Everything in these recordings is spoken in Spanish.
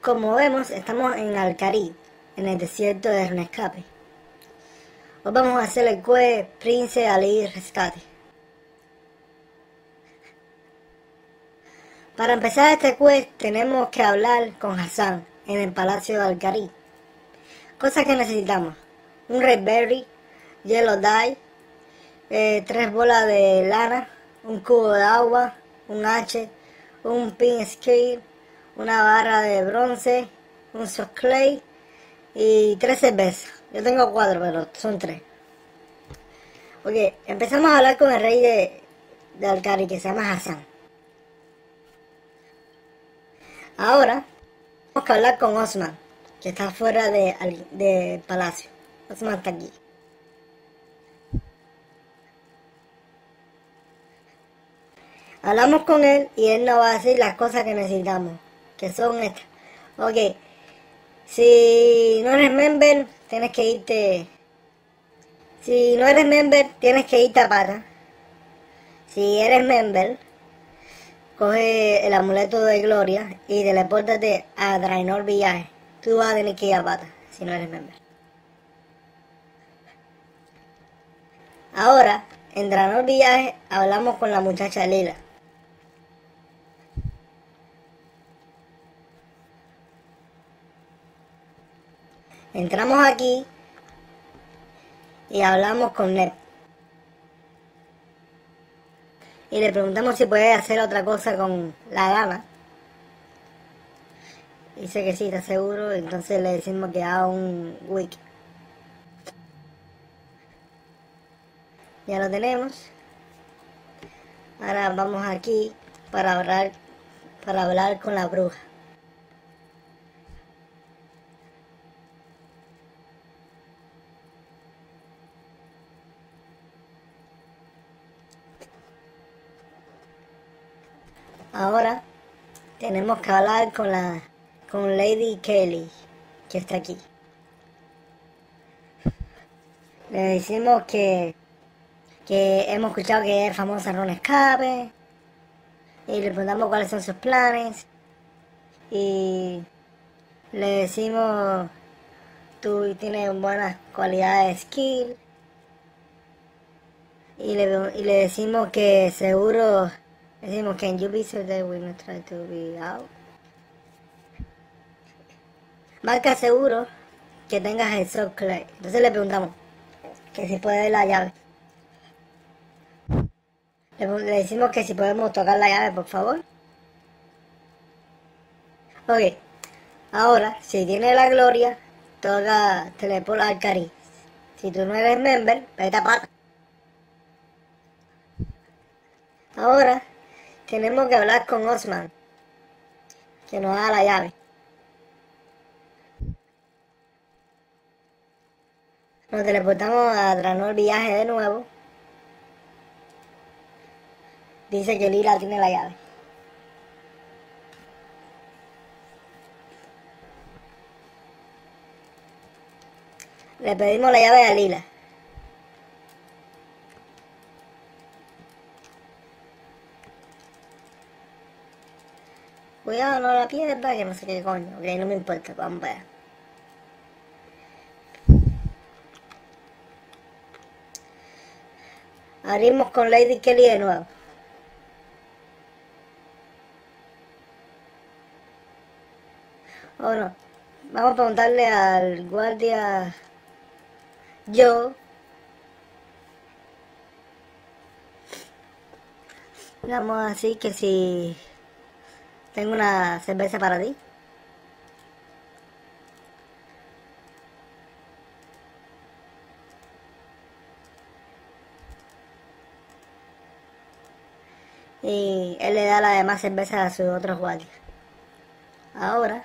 Como vemos, estamos en Alcarí, en el desierto de Renescape. Hoy vamos a hacer el quest Prince Ali Rescate. Para empezar este quest tenemos que hablar con Hassan en el Palacio de Alcarí. Cosas que necesitamos. Un Red Berry, Yellow Dye, eh, tres bolas de lana, un cubo de agua, un H, un pin scale, una barra de bronce, un soft clay y tres cervezas. Yo tengo cuatro, pero son tres. Ok, empezamos a hablar con el rey de, de Alcari que se llama Hassan. Ahora, tenemos que hablar con Osman, que está fuera de, de palacio. Osman está aquí. Hablamos con él y él nos va a decir las cosas que necesitamos, que son estas. Ok, si no eres member, tienes que irte. Si no eres member, tienes que irte a pata. Si eres member, coge el amuleto de gloria y telepórtate a Draenor Villaje. Tú vas a tener que ir a pata si no eres member. Ahora, en Draenor Villaje hablamos con la muchacha Lila. Entramos aquí y hablamos con Ned. Y le preguntamos si puede hacer otra cosa con la dama. Dice que sí, está seguro. Entonces le decimos que haga un wiki. Ya lo tenemos. Ahora vamos aquí para hablar, para hablar con la bruja. Ahora tenemos que hablar con la con Lady Kelly, que está aquí. Le decimos que, que hemos escuchado que es famosa Ron Escape. Y le preguntamos cuáles son sus planes. Y le decimos, tú tienes buenas cualidades de skill. Y le, y le decimos que seguro Decimos, can you be so that we not try to be out? Marca seguro que tengas el soft clay. Entonces le preguntamos que si puede la llave. Le, decimos que si podemos tocar la llave, por favor. Ok. Ahora, si tiene la gloria, toca teleport al cari. Si tú no eres member, vete a pata. Ahora, tenemos que hablar con Osman, que nos da la llave. Nos teleportamos a Dranor Viaje de nuevo. Dice que Lila tiene la llave. Le pedimos la llave a Lila. Cuidado, no la pierda, que no sé qué coño. Ok, no me importa, vamos a ver. Abrimos con Lady Kelly de nuevo. Bueno, vamos a preguntarle al guardia yo. Vamos así que si tengo una cerveza para ti. Y él le da la demás cerveza a sus otros guardias. Ahora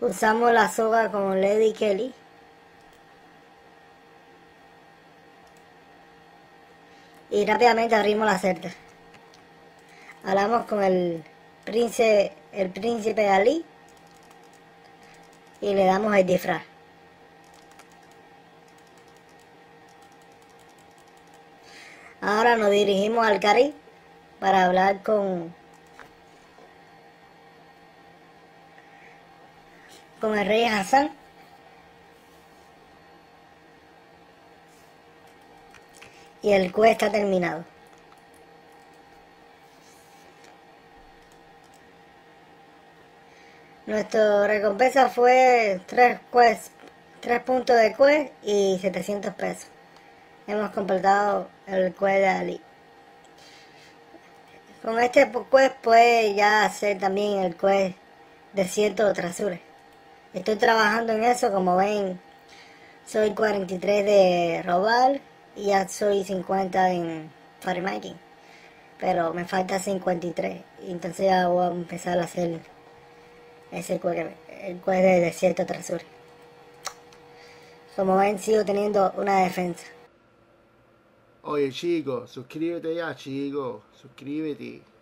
usamos la soga con Lady Kelly y rápidamente abrimos la cerca. Hablamos con el príncipe, el príncipe Ali y le damos el disfraz. Ahora nos dirigimos al Cari para hablar con con el rey Hassan y el quest está terminado Nuestra recompensa fue 3 quest, 3 puntos de quest y 700 pesos. Hemos completado el quest de Ali. Con este quest puede ya hacer también el quest de cierto trasures. Estoy trabajando en eso, como ven, soy 43 de robar ya soy 50 en farming. Pero me falta 53, y entonces ya voy a empezar a hacer ese el juez de desierto trasur. Como ven, sigo teniendo una defensa. Oye, chico, suscríbete ya, chico. Suscríbete.